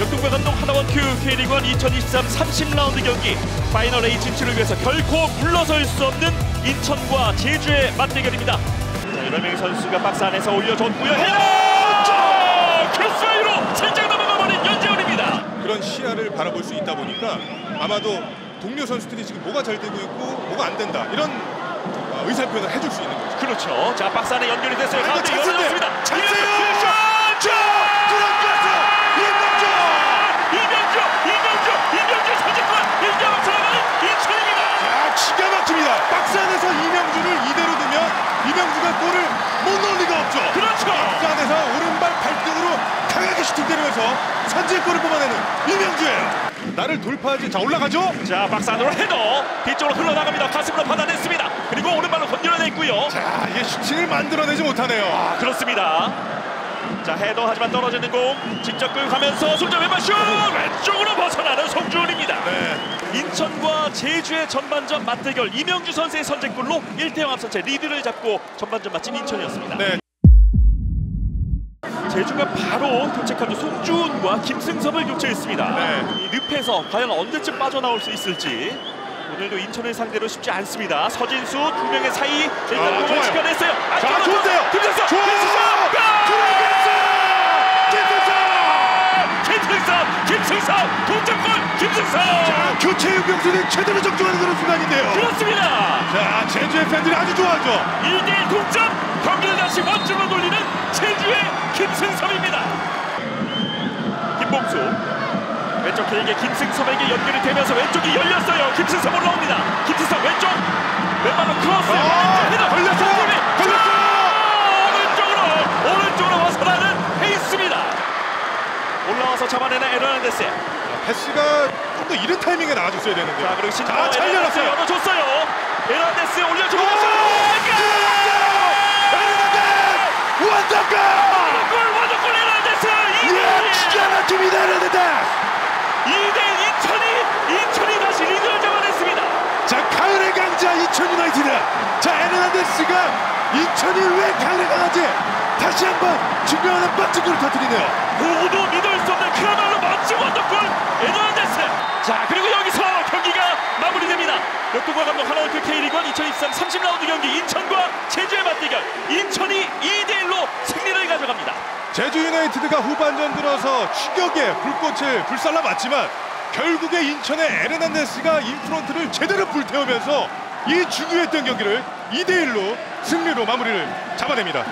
역동과 감동 하나원 큐 K리그1 2023 30라운드 경기 파이널 A 진출을 위해서 결코 물러설 수 없는 인천과 제주의 맞대결입니다. 자, 이러명 선수가 박스 안에서 올려줬고요. 헤더! 크로스바 위로 살짝 넘어가 버린 연제운입니다. 그런 시야를 바라볼 수 있다 보니까 아마도 동료 선수들이 지금 뭐가 잘 되고 있고 뭐가 안 된다 이런 어, 의사 표현을 해줄 수 있는 거죠. 그렇죠. 자, 박스 안에 연결이 됐어요. 아, 가운데! 열어줬습니다. 찬스예요! 자, 들어갔어! 이명주, 이명주, 이명주 선제골 1점 앞서나가는 인천입니다. 야 기가 막힙니다. 박스 안에서 이명주를 이대로 두면 이명주가 골을 못 넣을 리가 없죠. 그렇죠. 박스 안에서 오른발 발등으로 강하게 슈팅 때리면서 선제골을 뽑아내는 이명주예요. 나를 돌파하지 자 올라가죠. 자, 박스 안으로 헤더 뒤쪽으로 흘러나갑니다. 가슴으로 받아냈습니다. 그리고 오른발로 건드려냈고요. 자 이게 슈팅을 만들어내지 못하네요. 아, 그렇습니다. 자, 헤더 하지만 떨어지는 공 직접 끌고 가면서 손자 왼발 슛 왼쪽으로 벗어나는 송주훈입니다. 네. 인천과 제주의 전반전 맞대결 이명주 선수의 선제골로 1대0 앞선 채 리드를 잡고 전반전 마친 인천이었습니다. 네. 제주가 바로 도착한 후 송주훈과 김승섭을 교체했습니다. 네. 이 늪에서 과연 언제쯤 빠져나올 수 있을지 오늘도 인천을 상대로 쉽지 않습니다. 서진수 두 명의 사이 일단 아, 공을 좋아요. 시켜냈어요. 자, 안쪽으로 좋은데요. 김승섭! 김승섭! 들어갔어! 김승섭! 김승섭! 동점골 김승섭! 자 교체 유병수는 제대로 적중하는 그런 순간인데요. 그렇습니다. 자 제주의 팬들이 아주 좋아하죠. 1대1 동점 경기를 다시 원점으로 돌리는 제주의 김승섭입니다. 김봉수 왼쪽 길게 김승섭에게 연결이 되면서 왼쪽이 올라와서 잡아내는 에르난데스. 패스가 좀 더 이른 타이밍에 나와줬어야 되는데. 자 그리고 신장 자, 잘 열었어요. 열어줬어요. 에르난데스 올려주고 원더골! 골 원더골 에르난데스 예, 기가 막힙니다, 에르난데스! 2대1 인천이 인천이 다시 리드를 잡아냈습니다. 자, 가을의 강자 인천 유나이티드. 자, 에르난데스가 인천이 강하지? 다시 한번 증명하는 멋진 골을 터뜨리네요. 누구도 믿을 수 없는 그야말로 멋진 원더골 에르난데스. 자 그리고 여기서 경기가 마무리됩니다. 역동과 감독 하나원크 K리그1 2023 30라운드 경기 인천과 제주의 맞대결 인천이 2대1로 승리를 가져갑니다. 제주 유나이티드가 후반전 들어서 추격에 불꽃을 불살라 맞지만 결국에 인천의 에르난데스가 인프런트를 제대로 불태우면서 이 중요했던 경기를 2대1로 승리로 마무리를 잡아냅니다.